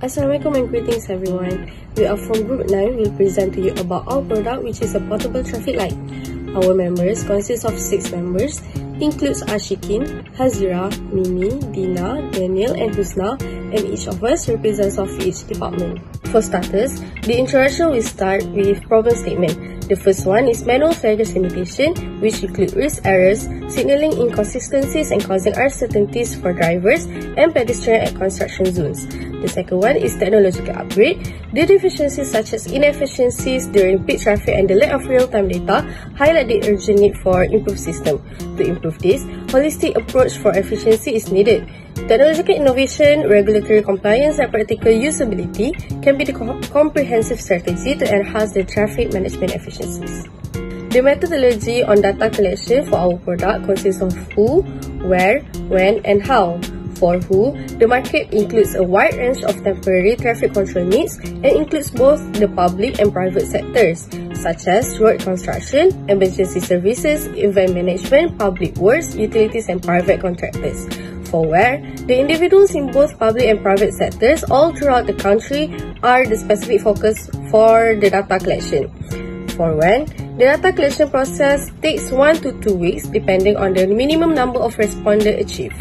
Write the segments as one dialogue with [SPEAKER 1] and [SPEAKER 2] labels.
[SPEAKER 1] Assalamualaikum and greetings everyone. We are from Group 9. We'll present to you about our product which is a portable traffic light. Our members consist of 6 members includes Ashikin, Hazira, Mimi, Dina, Daniel and Husna and each of us represents of each department. For starters, the introduction will start with problem statement. The first one is manual flaggers limitation, which include risk errors, signaling inconsistencies and causing uncertainties for drivers and pedestrians at construction zones. The second one is technological upgrade. The deficiencies such as inefficiencies during peak traffic and the lack of real-time data highlight the urgent need for improved system. To improve this, holistic approach for efficiency is needed. Technological innovation, regulatory compliance and practical usability can be the comprehensive strategy to enhance the traffic management efficiencies. The methodology on data collection for our product consists of who, where, when and how. For who, the market includes a wide range of temporary traffic control needs and includes both the public and private sectors, such as road construction, emergency services, event management, public works, utilities and private contractors for where the individuals in both public and private sectors all throughout the country are the specific focus for the data collection. For when, the data collection process takes 1 to 2 weeks depending on the minimum number of respondents achieved.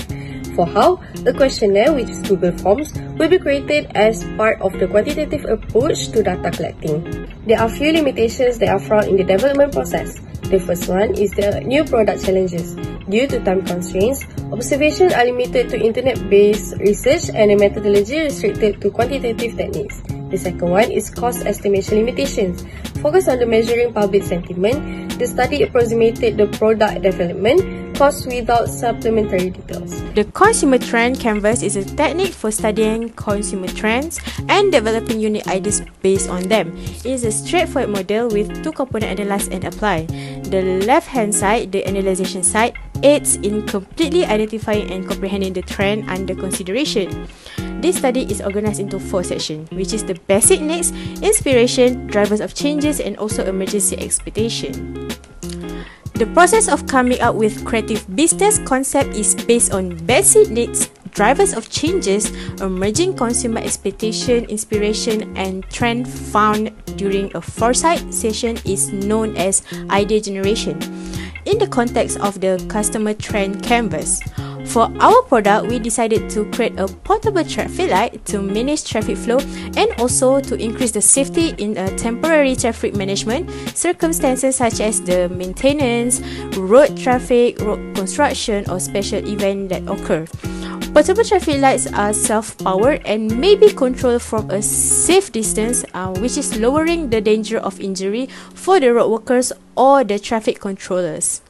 [SPEAKER 1] For how, the questionnaire which is Google Forms will be created as part of the quantitative approach to data collecting. There are few limitations that are found in the development process. The first one is the new product challenges. Due to time constraints, observations are limited to internet-based research and the methodology restricted to quantitative techniques. The second one is cost estimation limitations. Focus on the measuring public sentiment, the study approximated the product development cost without supplementary details.
[SPEAKER 2] The Consumer Trend Canvas is a technique for studying consumer trends and developing unique ideas based on them. It is a straightforward model with two components analyze and apply. The left-hand side, the analyzation side, aids in completely identifying and comprehending the trend under consideration. This study is organized into four sections, which is the basic needs, inspiration, drivers of changes, and also emergency expectation. The process of coming up with creative business concept is based on basic needs, drivers of changes, emerging consumer expectation, inspiration, and trend found during a foresight session is known as idea generation. In the context of the customer trend canvas, for our product, we decided to create a portable traffic light to manage traffic flow and also to increase the safety in a temporary traffic management circumstances such as the maintenance, road traffic, road construction or special event that occur. Portable traffic lights are self-powered and may be controlled from a safe distance, uh, which is lowering the danger of injury for the road workers or the traffic controllers.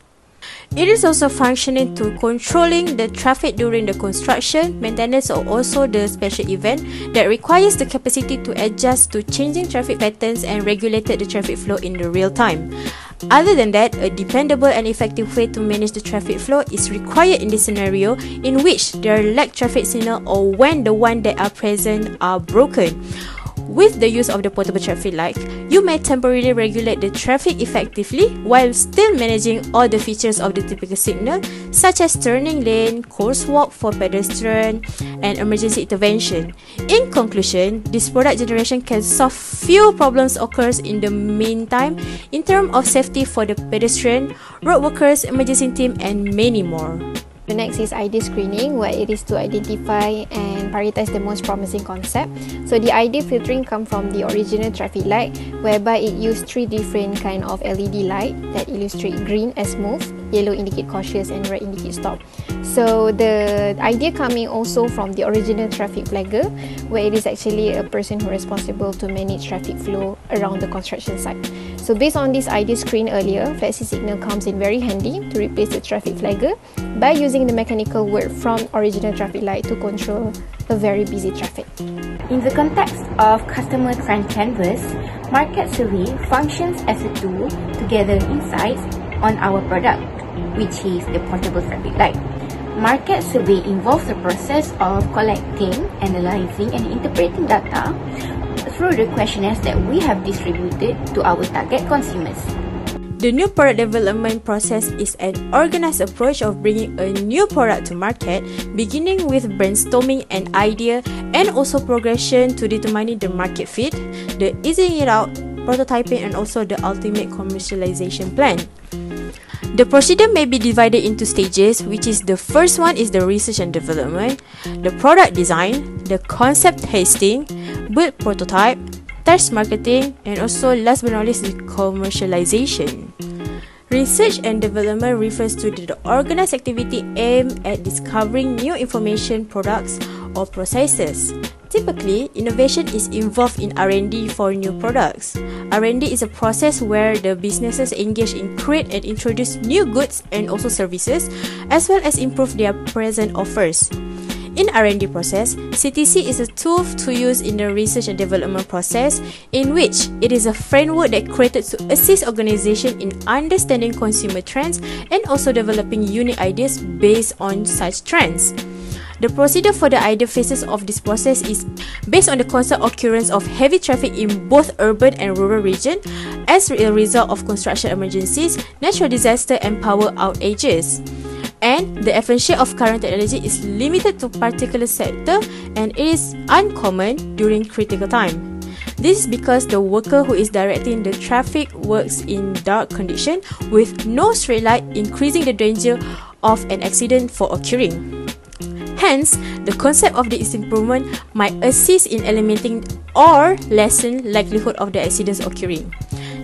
[SPEAKER 2] It is also functioning to controlling the traffic during the construction, maintenance or also the special event that requires the capacity to adjust to changing traffic patterns and regulated the traffic flow in the real time. Other than that, a dependable and effective way to manage the traffic flow is required in this scenario in which there lack traffic signal or when the one that are present are broken. With the use of the portable traffic light, you may temporarily regulate the traffic effectively while still managing all the features of the typical signal such as turning lane, crosswalk for pedestrian, and emergency intervention. In conclusion, this product generation can solve few problems occurs in the meantime in terms of safety for the pedestrian, road workers, emergency team, and many more.
[SPEAKER 3] The next is idea screening, where it is to identify and prioritize the most promising concept. So the idea filtering come from the original traffic light, whereby it used three different kind of LED light that illustrate green as move, yellow indicate cautious, and red indicate stop. So the idea coming also from the original traffic flagger, where it is actually a person who responsible to manage traffic flow around the construction site. So based on this idea screen earlier, flexi signal comes in very handy to replace the traffic flagger by using the mechanical work from original traffic light to control a very busy traffic.
[SPEAKER 4] In the context of customer trend canvas, market survey functions as a tool to gather insights on our product, which is the portable traffic light. Market survey involves the process of collecting, analyzing and interpreting data through the questionnaires that we have distributed to our target consumers.
[SPEAKER 2] The new product development process is an organized approach of bringing a new product to market, beginning with brainstorming an idea and also progression to determining the market fit, the easing it out, prototyping, and also the ultimate commercialization plan. The procedure may be divided into stages, which is the first one is the research and development, the product design, the concept testing, build prototype, test marketing, and also last but not least, commercialization. Research and development refers to the organized activity aimed at discovering new information, products, or processes. Typically, innovation is involved in R&D for new products. R&D is a process where the businesses engage in create and introduce new goods and also services, as well as improve their present offers. In R&D process, CTC is a tool to use in the research and development process in which it is a framework that created to assist organization in understanding consumer trends and also developing unique ideas based on such trends. The procedure for the idea phases of this process is based on the constant occurrence of heavy traffic in both urban and rural region as a result of construction emergencies, natural disaster and power outages and the efficiency of current technology is limited to particular sector and it is uncommon during critical time. This is because the worker who is directing the traffic works in dark condition with no street light increasing the danger of an accident for occurring. Hence, the concept of this improvement might assist in eliminating or lessen likelihood of the accidents occurring.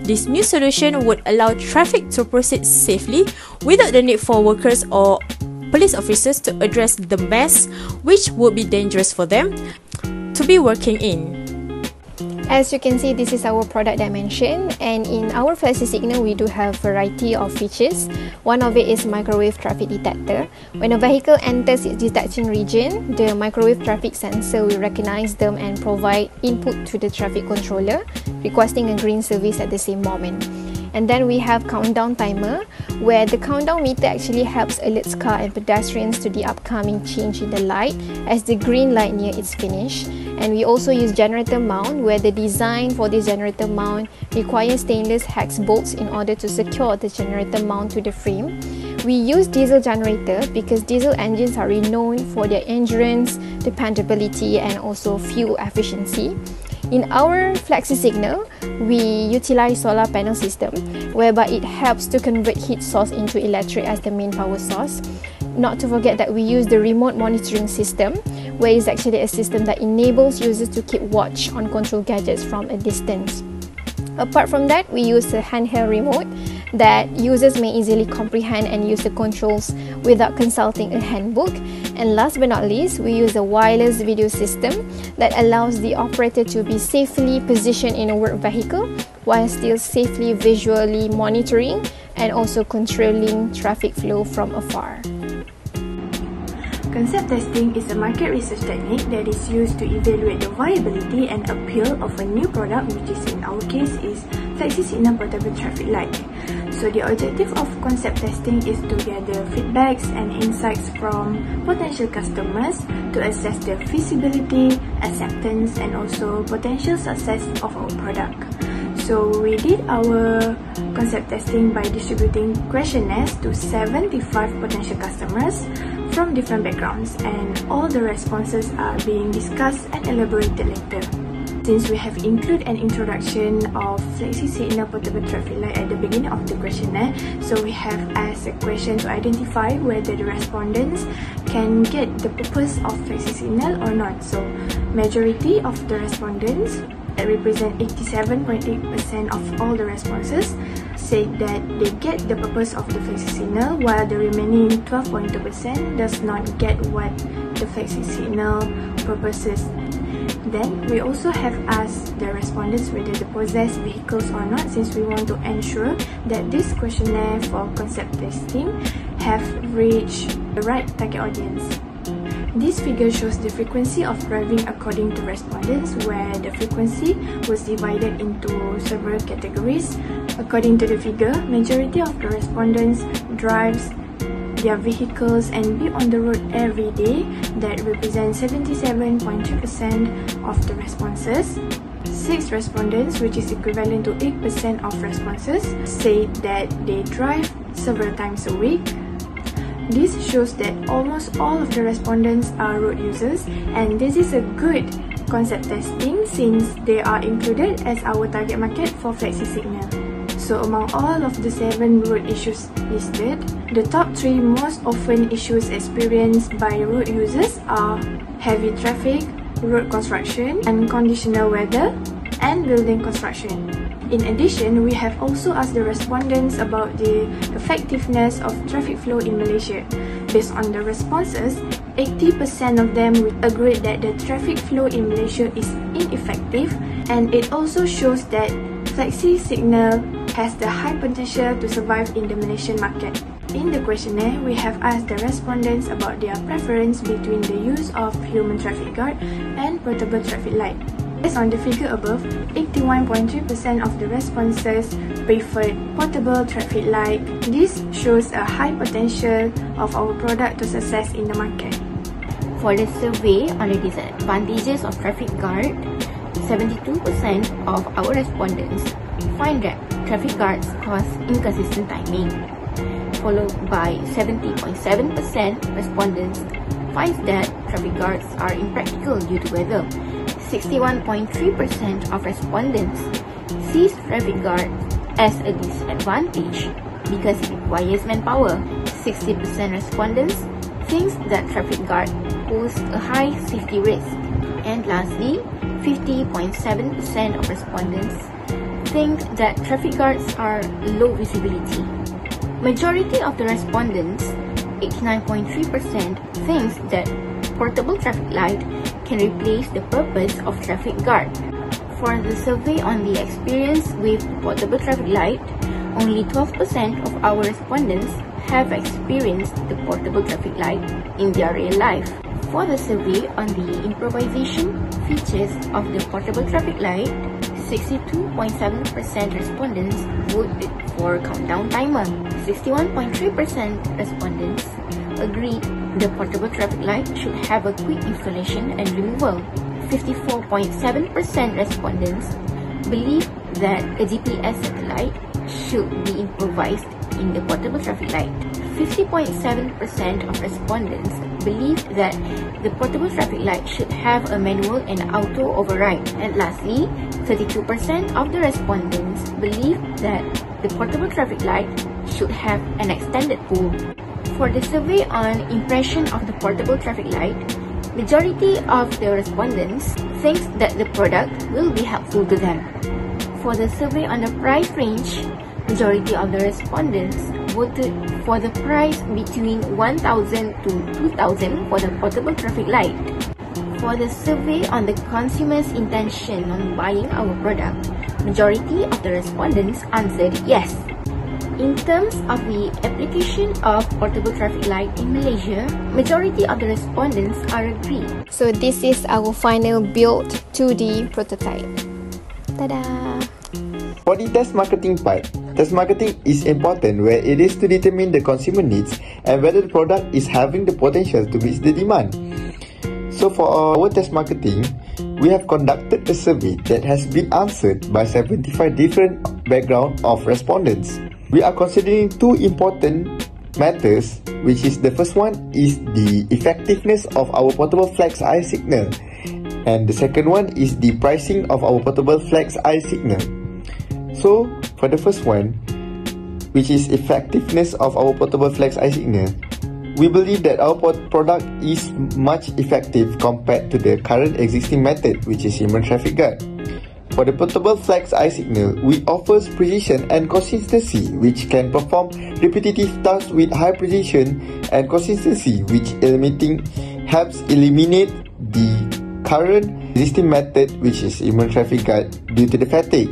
[SPEAKER 2] This new solution would allow traffic to proceed safely without the need for workers or police officers to address the mess which would be dangerous for them to be working in.
[SPEAKER 3] As you can see, this is our product dimension and in our Flexi Signal, we do have variety of features. One of it is microwave traffic detector. When a vehicle enters its detection region, the microwave traffic sensor will recognize them and provide input to the traffic controller, requesting a green service at the same moment. And then we have countdown timer where the countdown meter actually helps alerts car and pedestrians to the upcoming change in the light as the green light near its finish and we also use generator mount where the design for this generator mount requires stainless hex bolts in order to secure the generator mount to the frame. We use diesel generator because diesel engines are renowned for their endurance, dependability and also fuel efficiency. In our flexi signal, we utilize solar panel system whereby it helps to convert heat source into electric as the main power source. Not to forget that we use the remote monitoring system where it's actually a system that enables users to keep watch on control gadgets from a distance. Apart from that, we use a handheld remote that users may easily comprehend and use the controls without consulting a handbook. And last but not least, we use a wireless video system that allows the operator to be safely positioned in a work vehicle while still safely visually monitoring and also controlling traffic flow from afar.
[SPEAKER 5] Concept testing is a market research technique that is used to evaluate the viability and appeal of a new product which is in our case is Flexi Signal Portable Traffic Light. So the objective of concept testing is to gather feedbacks and insights from potential customers to assess the feasibility, acceptance and also potential success of our product. So we did our concept testing by distributing questionnaires to 75 potential customers from different backgrounds and all the responses are being discussed and elaborated later. Since we have included an introduction of Flexi Signal Portable Traffic Light at the beginning of the questionnaire, so we have asked a question to identify whether the respondents can get the purpose of Flexi Signal or not. So, majority of the respondents that represent 87.8% of all the responses said that they get the purpose of the flexi signal while the remaining 12.2% does not get what the flexi signal purposes. Then, we also have asked the respondents whether they possess vehicles or not since we want to ensure that this questionnaire for concept testing have reached the right target audience. This figure shows the frequency of driving according to respondents where the frequency was divided into several categories. According to the figure, majority of the respondents drives their vehicles and be on the road every day that represent 77.2% of the responses. 6 respondents, which is equivalent to 8% of responses, say that they drive several times a week. This shows that almost all of the respondents are road users and this is a good concept testing since they are included as our target market for Flexi Signal. So among all of the 7 road issues listed, the top 3 most often issues experienced by road users are heavy traffic, road construction, unconditional weather, and building construction. In addition, we have also asked the respondents about the effectiveness of traffic flow in Malaysia. Based on the responses, 80% of them agreed that the traffic flow in Malaysia is ineffective and it also shows that Flexi Signal has the high potential to survive in the Malaysian market. In the questionnaire, we have asked the respondents about their preference between the use of human traffic guard and portable traffic light. Based on the figure above, 81.3% of the responses preferred portable traffic light. This shows a high potential of our product to success in the market.
[SPEAKER 4] For the survey on the disadvantages of traffic guard, 72% of our respondents find that traffic guards cause inconsistent timing, followed by 70.7% respondents find that traffic guards are impractical due to weather. 61.3% of respondents sees traffic guard as a disadvantage because it requires manpower. 60% respondents thinks that traffic guard pose a high safety risk. And lastly, 50.7% of respondents think that traffic guards are low visibility. Majority of the respondents, 89.3%, thinks that portable traffic light can replace the purpose of traffic guard. For the survey on the experience with portable traffic light, only 12% of our respondents have experienced the portable traffic light in their real life. For the survey on the improvisation features of the portable traffic light, 62.7% respondents voted for countdown timer. 61.3% respondents agreed the portable traffic light should have a quick installation and removal. 54.7% respondents believe that a GPS satellite should be improvised in the portable traffic light. 50.7% of respondents believe that the portable traffic light should have a manual and auto override. And lastly, 32% of the respondents believe that the portable traffic light should have an extended pull. For the survey on impression of the portable traffic light, majority of the respondents thinks that the product will be helpful to them. For the survey on the price range, majority of the respondents voted for the price between 1000 to 2000 for the portable traffic light. For the survey on the consumer's intention on buying our product, majority of the respondents answered yes. In terms of the application of portable traffic light in Malaysia, majority of the respondents are agree.
[SPEAKER 3] So this is our final built 2D prototype. Tada!
[SPEAKER 6] For the test marketing part, test marketing is important where it is to determine the consumer needs and whether the product is having the potential to meet the demand. So for our test marketing, we have conducted a survey that has been answered by 75 different background of respondents. We are considering two important matters, which is the first one is the effectiveness of our portable Flexi signal, and the second one is the pricing of our portable flex eye signal. So for the first one, which is effectiveness of our portable Flexi signal, we believe that our product is much effective compared to the current existing method, which is human traffic guard. For the portable Flexi signal, we offer precision and consistency which can perform repetitive tasks with high precision and consistency which eliminating helps eliminate the current existing method which is human traffic guard due to the fatigue.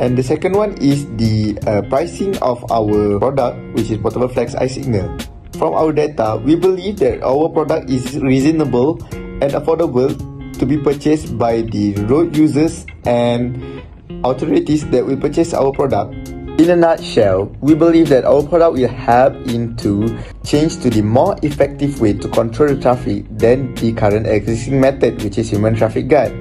[SPEAKER 6] And the second one is the uh, pricing of our product which is portable Flexi signal. From our data, we believe that our product is reasonable and affordable to be purchased by the road users and authorities that will purchase our product. In a nutshell, we believe that our product will help into change to the more effective way to control the traffic than the current existing method which is human traffic guard.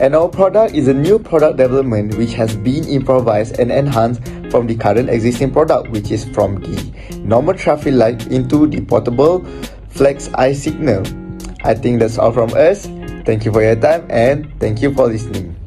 [SPEAKER 6] And our product is a new product development which has been improvised and enhanced from the current existing product which is from the normal traffic light into the portable flex eye signal. I think that's all from us. Thank you for your time and thank you for listening.